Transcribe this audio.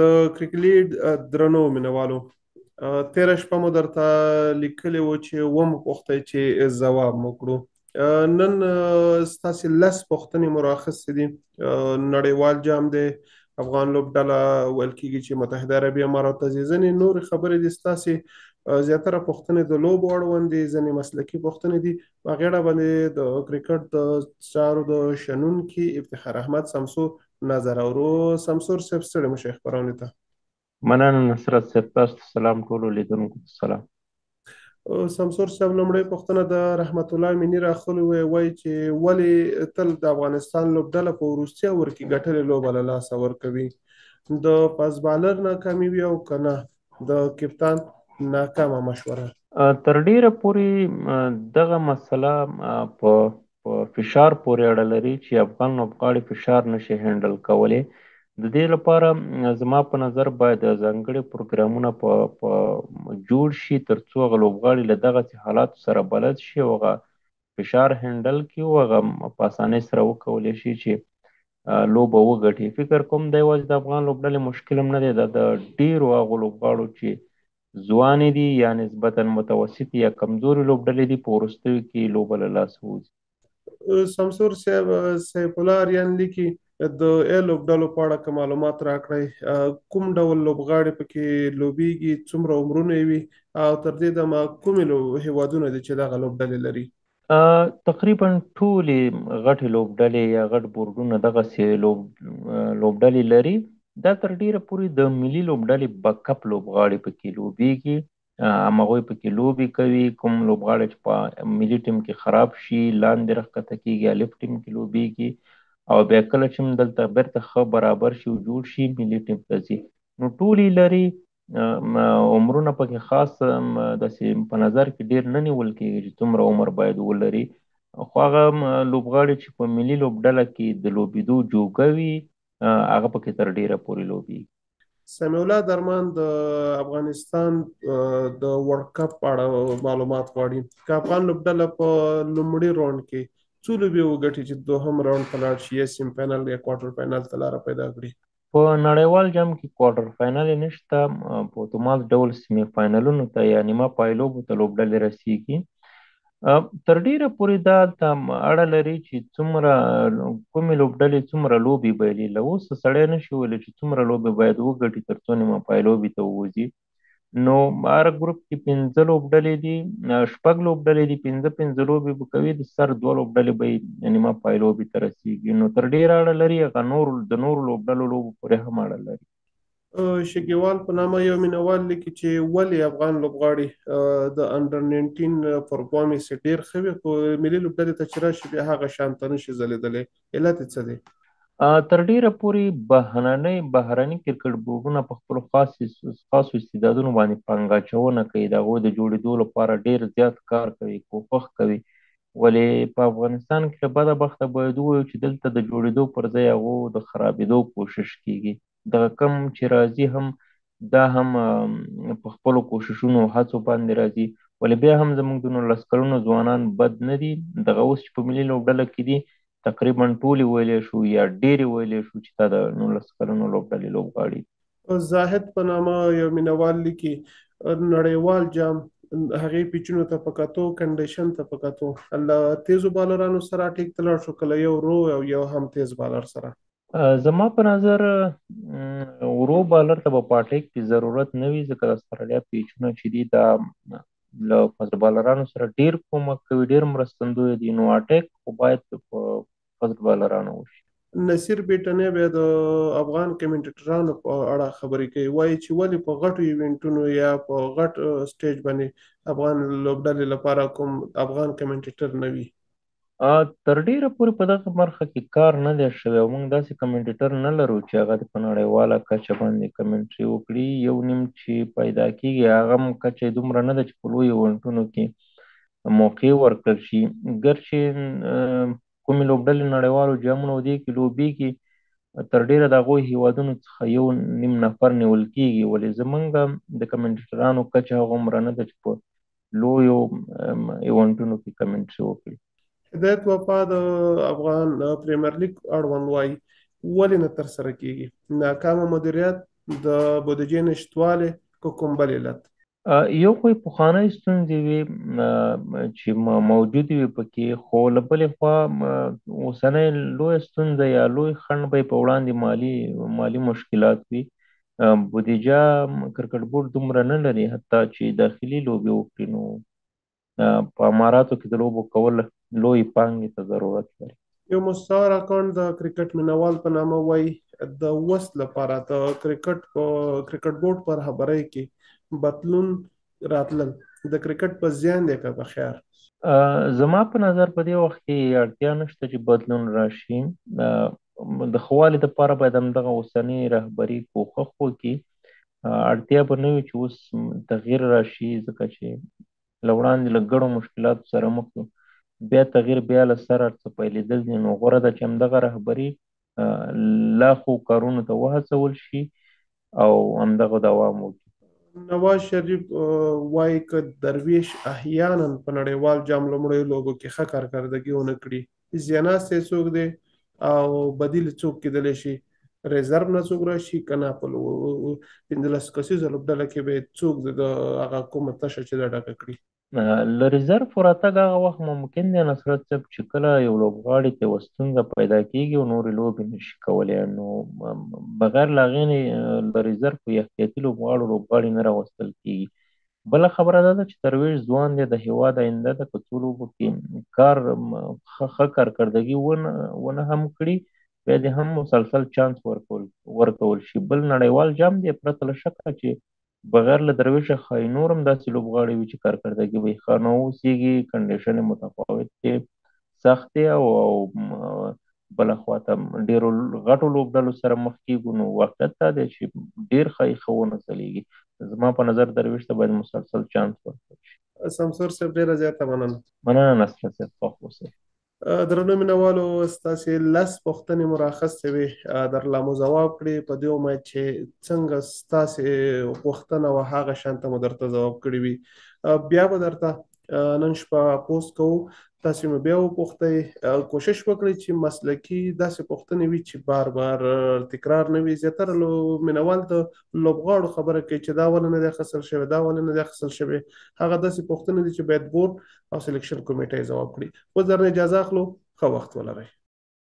د کرکلیډ درنو مینوالو تیر شپه مو درته لیکلی و چې وم پوښتې چې ځواب مو کړو نن ستاسو لس پوښتنې مو راخستې دي نړیوال جام دی افغان لوبډله ویل کېږي چې متحده عربي امارات ته ځي ځینې نورې خبرې دي ستاسو زیاتره پوښتنې د لوبو اړوند دي ځینې مسلکي پوښتنې دي په هغې اړه باندې د کرکټ د چارو د شنونکي افتخار احمد سمسور نظر اورو سمسور صاحب ستړي مشه خبرونه ته مننه نصرت صاحب تاسو ته سلام ټولو لیدونکو ته سلام سمسور صاحب لومړی پوښتنه د رحمت الله مینی راخلو وی وای چې ولی تل د افغانستان لوبډله په وروستي اور کې ګټلې لوبه له لاسه ورکوي د پاس بالر ناکامي وي او کنه د کپتان ناکامه مشوره تر ډیره پورې دغه مسله په په فشار پورې اړه لري چې افغان لوبغاړي فشار نشي هینډل کولی د دې لپاره زما په نظر باید ځانګړي پروګرامونه په په جوړ شي ترڅو هغه لوبغاړي له دغسې حالاتو سره بلد شي او هغه فشار هندل کړي او هغه په اسانۍ سره وکولی شي چې لوبه وګټي فکر کوم دا یوازې د افغان لوبډلې مشکل هم نه دی دا د ډیرو هغو لوبغاړو چې ځوانې دي یا نسبتا متوسطې یا کمزورې لوبډلې دي په وروستیو کې لوبه له لاسه وځي سمسور صاحب سیف الله اریان لیکي د ای لوبډلو په اړه که معلومات راکړئ کوم ډول لوبغاړي پکې لوبیږي څومره عمرونه وي او تر دې دمه کومې هیوادونه دي چې دغه لوبډلې لري آ تقریبا ټولې غټې لوبډلې یا غټ بورډونه دغسې لوب لوبډلې لري دا تر ډیره پورې د ملي لوبډلې بکپ لوبغاړي پکې لوبیږي همغوی پکې لوبې کوي کوم لوبغاړی چې په ملي ټیم کې خراب شي لاندې راښکته کیږي الف ټیم کې لوبیږي او بیا کله چې دلته بیرته ښه برابر شي او جوړ شي ملي ټیم ته ځي نو ټولې لري عمرونه پکې خاص داسې په نظر کې ډیر نه نیول کېږي چې څومره عمر باید ولري خو هغه لوبغاړي چې په ملي لوبډله کې د لوبېدو جوګه وي هغه پکې تر ډیره پورې لوبي سمیع الله درمان د افغانستان د ورلد کپ په اړه معلومات غواړي که افغان لوبډله په لومړي راوند کې څو لوبې وګټي چې دوهم راوند ته لاړ شي یا سیم فاینل یا کوارټر فاینل ته لاره پیدا کړي په نړیوال جام کې کوارټر فاینل نشته په اتومات ډول سیمه فاینلونو ته یا نیمه پایلوبو ته لوبډلې رسیږي تر ډیره پورې دا ته اړه لري چې څومره کومې لوبډلې څومره لوبي بایلي له اوسه سړی نشي ویلی چې څومره لوبي باید وګټي ترڅو نیمه پایلوبي ته ووځي نو هر ګروپ کې پنځه لوبډلې دي شپږ لوبډلې دي پنځه پنځه لوبې به کوي د سر دوه لوبډلې به یې نیمه پای لوبې ته رسېږي نو تر ډېره اړه لري هغه نور د نورو لوبډلو لوبو پورې هم اړه لري شګیوال په نامه یو مینوال لیکي چې ولې افغان لوبغاړي د انډر 19 پروګرام یې ډېر ښه وي خو ملي لوبډلې ته چې راشي بیا هغه شان ته نشي ځلېدلی علت څه دی تر ډیره پورې بهرنۍ بهرني کرکټ بورډونه په خپل خاص خاصو استعدادونو باندې پانګاچونه کوي د هغوی د جوړېدو لپاره ډیر زیات کار کوي کوښښ کوي ولې په افغانستان کې له بده بخته باید ووایو چې دلته د جوړېدو پر ځای هغو د خرابېدو کوشش کیږي دغه کم چې راځي هم دا هم په خپلو کوششونو او هڅو باندې راځي ولې بیا هم زموږ د نولس کلونو ځوانان بد نه دي دغه اوس چې په ملي لوبډله کې دي تقریبا ټولې ویلی شو یا ډېرې ویلی شو چې دا د نولس کلونو لوبډلې لوبغاړي زاهد په نامه یو مینوال لیکي نړیوال جام هغه پیچونو ته پکاتو کنډیشن ته پکاتو الله تیزو بالرانو سره ټیک تلل شو کله یو رو او یو هم تیز بالر سره زما په نظر ورو بالر ته په پاټیک کې ضرورت نه وي ځکه د استرالیا پیچونه چې دي دا له فاست بالرانو سره ډیر کومک کوي ډیر مرستندوی دي نو اټیک خو باید په فاست بالرانو وشي نصیر بیټنې بیا د افغان کمنټیټرانو په اړه خبرې کوي وایي چې ولې په غټو ایونټونو یا په غټ سټیج باندې افغان لوبډلې لپاره کوم افغان کمنټیټر نه وي تر ډیره پورې په دغه برخه کې کار نه دی شوی او موږ داسې کمنټیټر نه لرو چې هغه په نړیواله کچه باندې کمنټري وکړي یو نیم چې پیدا کیږي هغه هم کچه دومره نه ده چې په لویو ونټونو کې موقع ورکړل شي ګرچې کومې لوبډلې نړیوالو جامونو دې کې لوبېږي تر ډیره د هغوی هیوادونو څخه یو نیم نفر نیول کیږي ولې زمونږ د کمنټیټرانو کچه هغومره نه ده چې په لویو ایونټونو کې کمنټري وکړي هدایت وفا د افغان پریمیر لیګ اړوند وایي ولې نه تر سره کیږي ناکامه مدیریت د بودجې نشتوالی که کوم بل علت یو خو پخوانۍ ستونزې وي چې موجود وي پکې خو له بلې خوا اوسنۍ لویه ستونزه یا لوی خنډ به په وړاندې مالي مالي مشکلات وي بودیجه کرکټ بورډ دومره نه لري حتی چې داخلي لوبې وکړي نو په اماراتو کې د لوبو کول لوی پانګې ته ضرورت لري یو مستعار اکاونټ د کرکټ مینوال په نامه وایي د وس لپاره د کرکټ په کرکټ بورډ پر خبرې کې بدلون راتلل د کرکټ په زیان دی که په خیر زما په نظر په دې وخت کې اړتیا نشته چې بدلون راشي د خوالي د پاره باید هم دغه اوسنی رهبری کوخه خو کې اړتیا به نه وي چې اوس تغییر راشي ځکه چې لوړاندې لګړو مشکلات سره مخ یو بیا تغییر بیا له سره څه پیلېدل دي نو غوره ده چې هم دغه رهبری لا ښو کارونو ته وهڅول شي او همدغه دوام وکړي. نواز شریف وايي که درویش احیانا په نړیوال جام لومړیو لوبو کې ښه کارکردګي ونه کړي، ځیناستی څوک دی او بدیل څوک کېدلی شي، ریزرو نه څوک راشي که نه په پنځلس کسیزه لوبډله کې به یې څوک د هغه کومه تشه چې ده ډکه کړي. له ریزرو په راتګ هغه وخت ممکن دی نصرت صاحب چې کله یو لوبغاړي ته یوه ستونزه پیدا کېږي او نورې لوبې نه شي کولی نو بغیر له هغې نه له ریزرو په احتیاطي لوبغاړو لوبغاړي نه راوستل کېږي بله خبره دا ده چې درویش ځوان دی د هېواد آینده ده په څو لوبو کې کار ښه کارکردګي ونه هم کړي بیا دې هم مسلسل چانس ورکول ورکول شي بل نړیوال جام دی پرته له شکه چې بغیر له درویشه ښایي نور هم داسې لوبغاړي وي چې کارکردګي به یې ښه نه اوسېږي، کندیشن یې متفاوت دی، سخت دی او بله خوا ته ډېرو غټو لوبډلو سره مخ کېږو نو واقعیت دا دی چې ډېر ښایي ښه ونه ځلېږي. زما په نظر درویش ته باید مسلسل چانس ورکړل شي. سمسور صاحب ډېره زیاته مننه. مننه نصر صاحب، خوښ اوسئ. درنو مینوالو ستاسو لس پوښتنې مو راخستې وي درلا مو ځواب کړې په دې امید چې څنګه ستاسو غوښتنه و هغه شانته مو درته ځواب کړې وي بیا به درته نن شپه پوسټ کوو تاسو مې بیا وپوښتئ کوشش وکړئ چې مسلکي داسې پوښتنې وي چې بار بار تکرار نه وي زیاتره لو مینوال د لوبغاړو خبره کوي چې دا ولې نه دی اخیستل شوی دا ولې نه دی اخیستل شوی هغه داسې پوښتنې دي چې باید بورډ او سلیکشن کمیټه یې ځواب کړي اوس درنه اجازه اخلو ښه وخت ولرئ